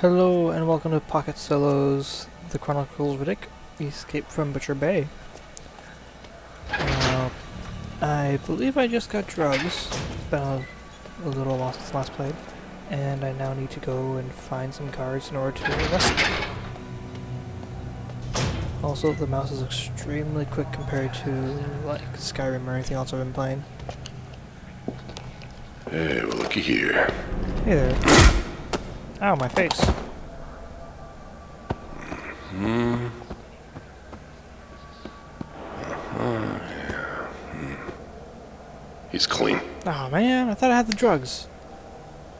Hello and welcome to Pockets Solos The Chronicles of Riddick, Escape from Butcher Bay. Uh, I believe I just got drugs. It's been a, a little while since last played. And I now need to go and find some guards in order to arrest them. Also, the mouse is extremely quick compared to like Skyrim or anything else I've been playing. Hey, well, looky here. Hey there. Ow, my face. Yeah. He's clean. Oh man, I thought I had the drugs.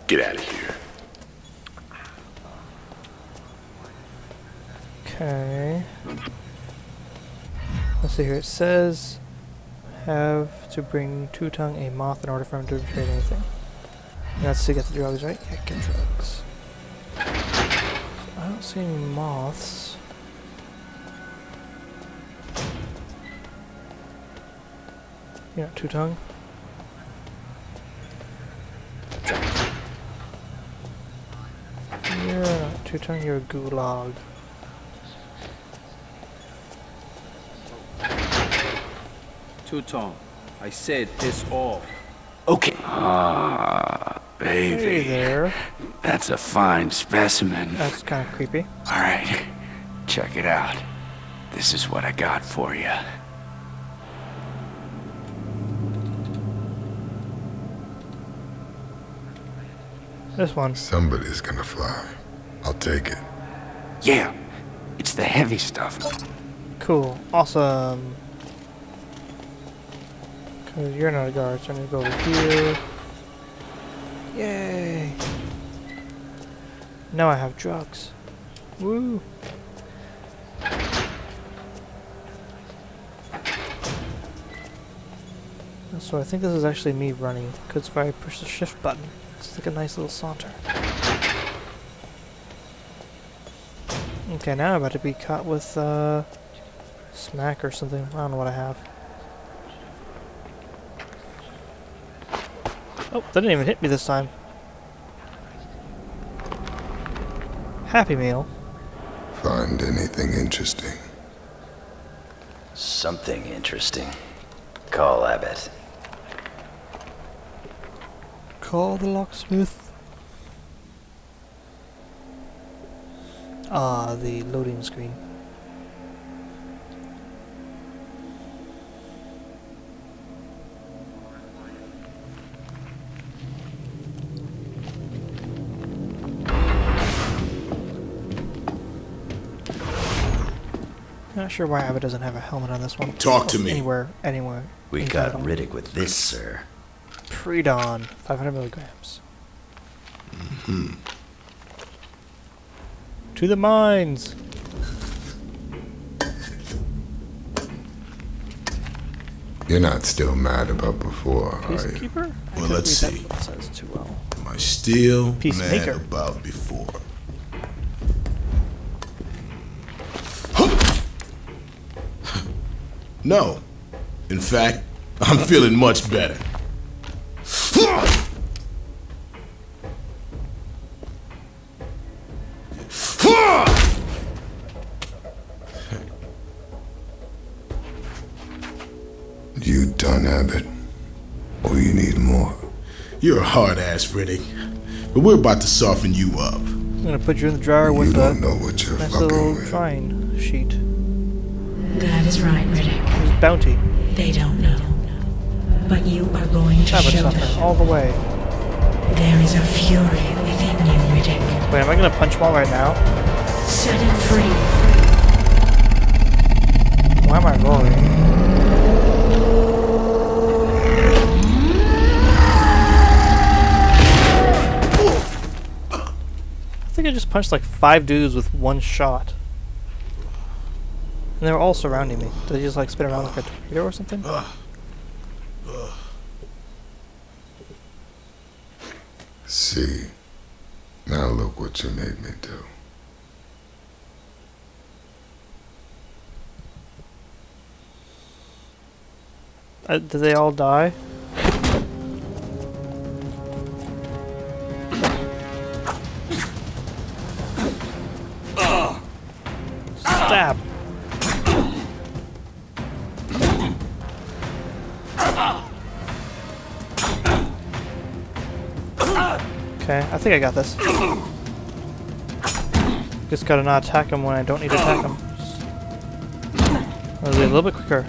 Get out of here. Okay. Let's see here. It says have to bring Two Tongue a moth in order for him to trade anything. And That's to get the drugs, right? Yeah, get drugs. So I don't see any moths. You're Two Tongue? You're not Two Tongue, you're a gulag. Two tongue. I said piss off. Okay. Ah, baby. Hey there. That's a fine specimen. That's kind of creepy. All right, check it out. This is what I got for you. This one. Somebody's gonna fly. I'll take it. Yeah, it's the heavy stuff. Cool. Awesome. Because you're not a guard, so I'm going to go over here. Yay! Now I have drugs. Woo! So I think this is actually me running, because if I push the shift button, it's like a nice little saunter. Okay, now I'm about to be caught with, uh, smack or something. I don't know what I have. Oh, that didn't even hit me this time. Happy Meal. Find anything interesting? Something interesting. Call Abbott. Call the locksmith. Ah, the loading screen. Not sure why Abbott doesn't have a helmet on this one. Talk to me. Anywhere, anywhere. We any got kind of Riddick with this, sir. Pre-dawn, 500 milligrams. Hmm. To the mines! You're not still mad about before, are you? Peacekeeper? Well, let's see. Says too well. Am I still mad Peacemaker. about before? No. In fact, I'm feeling much better. You done, Abbott? Or you need more? You're a hard ass, Riddick. But we're about to soften you up. I'm gonna put you in the dryer You with a don't know what you're nice fucking little with. drawing sheet. That is right, Riddick. Bounty. They don't know. But you are going to Abbott show suffer them. all the way. There is a fury within you, Riddick. Wait, am I gonna punch him all right now? Set it free. Why am I rolling? I think I just punched like five dudes with one shot. And they were all surrounding me. Did they just like spin around like a torpedo or something? See, now look what you made me do. Uh, did they all die? Okay, I think I got this. Just gotta not attack him when I don't need to attack him. That'll be a little bit quicker.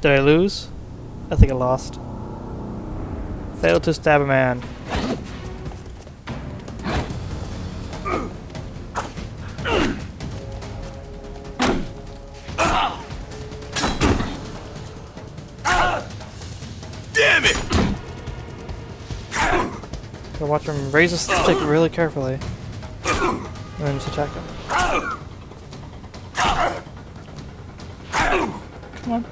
Did I lose? I think I lost. Failed to stab a man. Damn it! Gotta watch him raise his stick really carefully. And then just attack him. Come on.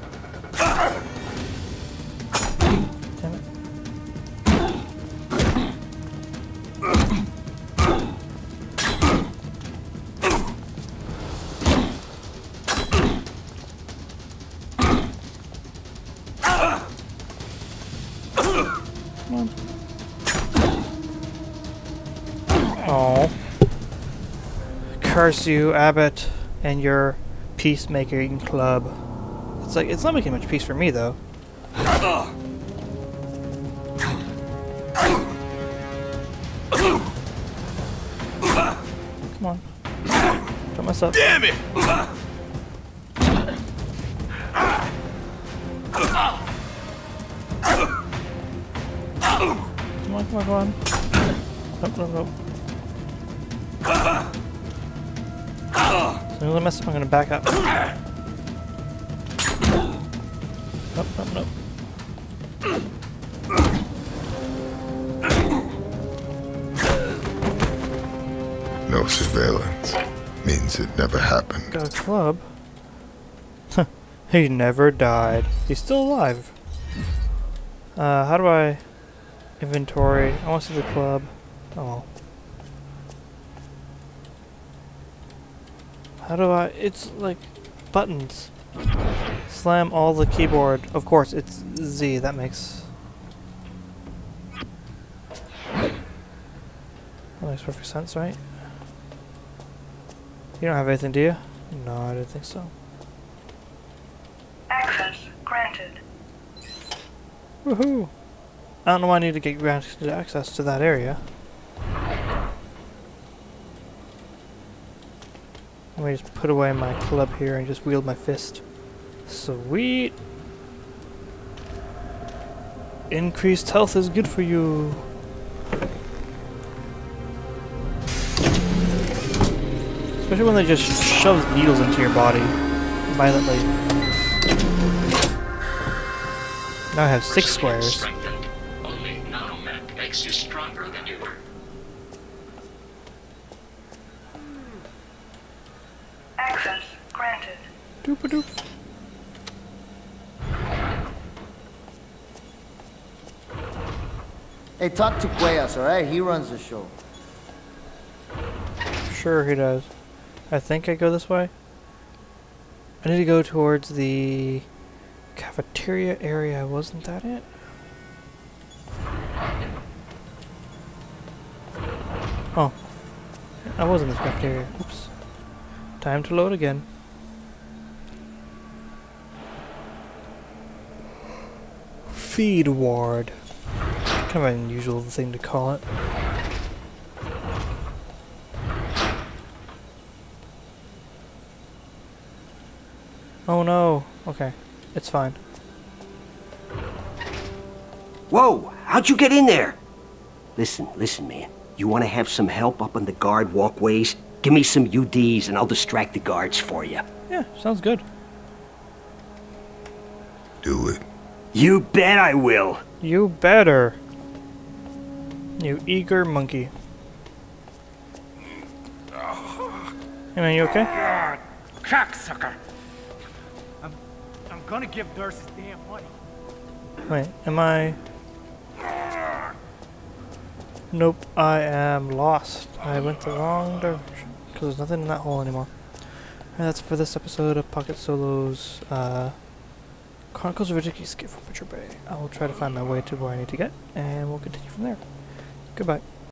Oh. Curse you, Abbott, and your peacemaking club. It's like it's not making much peace for me though. Come on. Don't mess up. Damn it! On, come on, come on. Nope, nope, nope. As soon as I mess up, I'm gonna back up. Nope, nope, nope. No surveillance means it never happened. Got a club. he never died. He's still alive. Uh, how do I inventory? I want to see the club. Oh. How do I? It's like buttons. Slam all the keyboard. Of course, it's Z. That makes. That makes perfect sense, right? You don't have anything, do you? No, I didn't think so. Access granted. Woohoo! I don't know why I need to get granted access to that area. Let me just put away my club here and just wield my fist. Sweet! Increased health is good for you. Especially when they just shove needles into your body violently. Now I have six squares. Only makes you stronger than you were. Access granted. Doop doop. Hey, talk to Cuellas, alright? He runs the show. Sure he does. I think I go this way. I need to go towards the cafeteria area. Wasn't that it? Oh. I was in this cafeteria. Oops. Time to load again. Feed ward. Kind of an unusual thing to call it. Oh no. Okay. It's fine. Whoa! How'd you get in there? Listen, listen, man. You want to have some help up on the guard walkways? Give me some UDs and I'll distract the guards for you. Yeah, sounds good. Do it. You bet I will. You better. You eager monkey. Hey man, you okay? God, cocksucker. I'm, I'm gonna give Durst his damn money. Wait, am I... Nope, I am lost. I went the wrong direction. because there's nothing in that hole anymore. And that's for this episode of Pockets Solos, uh, Chronicles of Riddick Escape from Butcher Bay. I will try to find my way to where I need to get, and we'll continue from there. Goodbye.